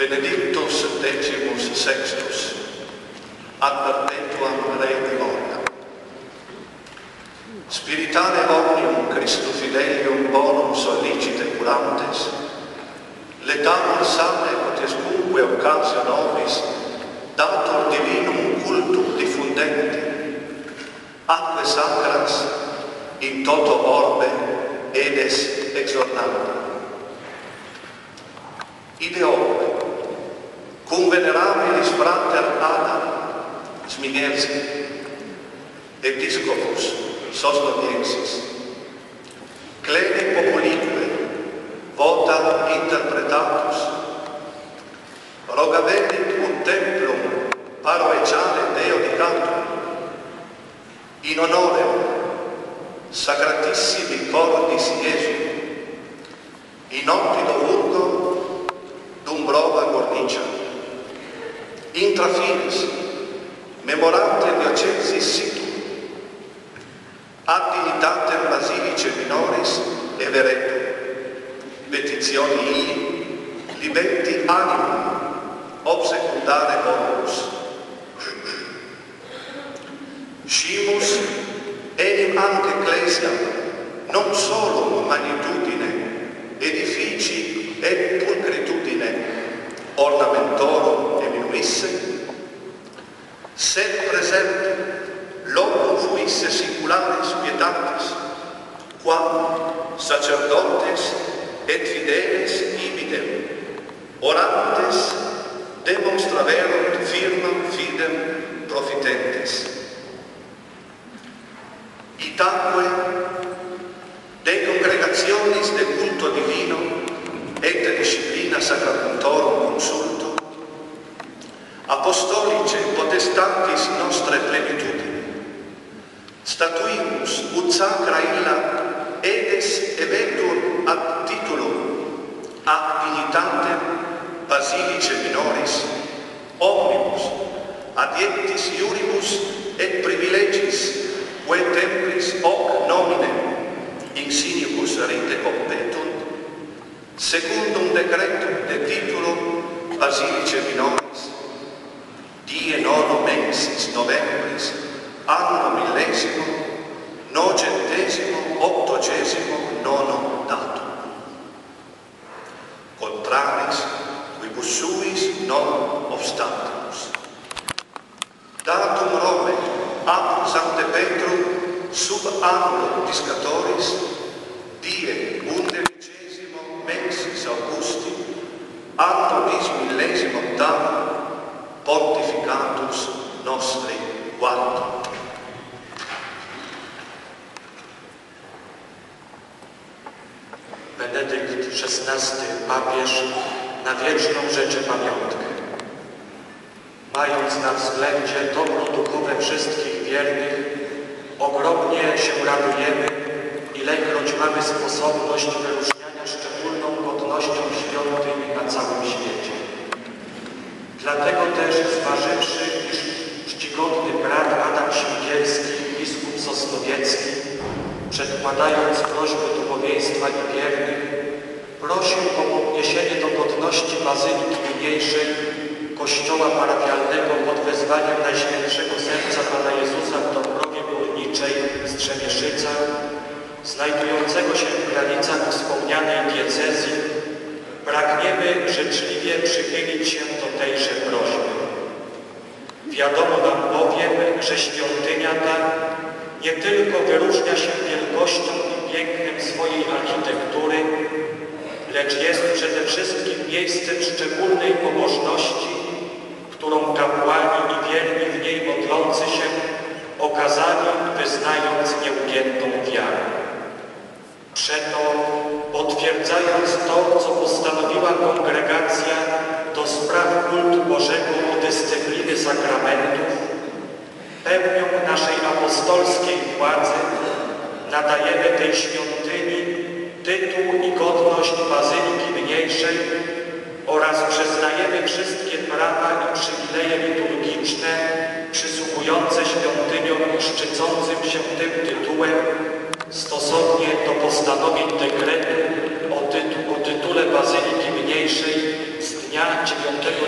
Benedictus decimus sextus, ad perpetuam rei gloria. Spiritale omnium Christu fidelium bonum sollicite curantes, letamur sane potescunque occasio nobis, dator divinum cultum diffundente, atque sacras in toto orbe edes exornanda. Ideoque, cum venerabilis frater Adam Sminerzi, episcopus Sosnoviensis, clene populique vota interpretatus, rogavenit un templum paroeciale Deo dicatum, in honorem sacratissimi cordis Iesu, in oppido intrafinis, memorate liacensis situ, ad dignitatem basilice minoris e veretu, petizioni ili, libetti animum, obsecundare bonus. Scimus enim anche ecclesia, non solo magnitudine, edifici e pulcritudine, ornamentore, diminuisse, sed presente locum fuisse singulares pietatis, quam sacerdotes et fideles ibidem, orantes demonstraverunt firmam fidem profitentes. potestatis nostre plenitudine. Statuimus ut sacra illa edes eventur ad titulum ad dignitatem basilice minoris omnibus adiectis iuribus et privilegis quae templis hoc nomine insignibus rite competunt secundum decretum de titulo basilice minoris die nono mensis novembris anno millesimo Papież, na wieczną rzeczy pamiątkę. Mając na względzie dobro duchowe wszystkich wiernych, ogromnie się radujemy, ilekroć mamy sposobność wyróżniania szczególną godnością świątyń na całym świecie. Dlatego też zważywszy, iż czcigodny brat Adam Śmigielski, biskup Sosnowiecki, przedkładając prośby duchowieństwa i wiernych, prosił o podniesienie do godności Bazyliki Niniejszej Kościoła parafialnego pod wezwaniem Najświętszego Serca Pana Jezusa w Dąbrowie Górniczej Strzemieszyca, znajdującego się w granicach wspomnianej diecezji, pragniemy życzliwie przychylić się do tejże prośby. Wiadomo nam bowiem, że świątynia ta nie tylko wyróżnia się wielkością i pięknem swojej architektury, lecz jest przede wszystkim miejscem szczególnej pobożności, którą kapłani i wierni w niej modlący się okazali, wyznając nieugiętą wiarę. Przeto, potwierdzając to, co postanowiła kongregacja do spraw kultu Bożego o dyscypliny sakramentów, pełnią naszej apostolskiej władzy nadajemy tej świątyni tytuł i godność Bazyliki Mniejszej oraz przyznajemy wszystkie prawa i przywileje liturgiczne przysługujące świątyniom szczycącym się tym tytułem stosownie do postanowień dekretu o, tytu o tytule Bazyliki Mniejszej z dnia dnia 9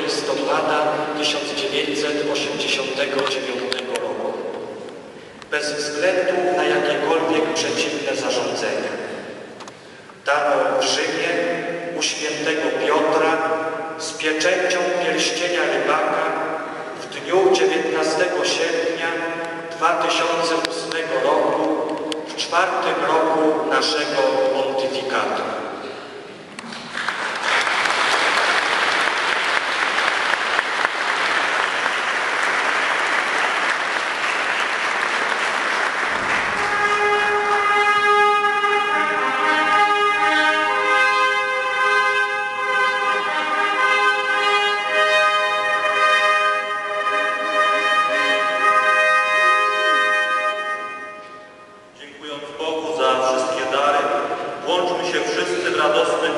listopada 1989 roku. Bez względu na jakiekolwiek przeciwne zarządzenia. Dano w Rzymie u świętego Piotra z pieczęcią pierścienia rybaka w dniu 19 sierpnia 2008 roku, w czwartym roku naszego pontyfikatu.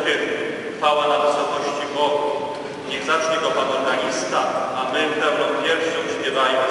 Hymn. Chwała na wysokości Bogu. Niech zacznie go Pan organista, a my pełną piersią śpiewajmy